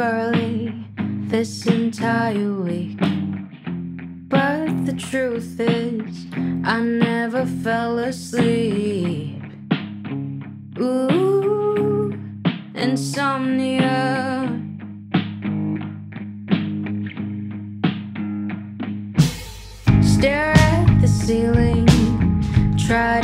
burly this entire week. But the truth is, I never fell asleep. Ooh, insomnia. Stare at the ceiling, try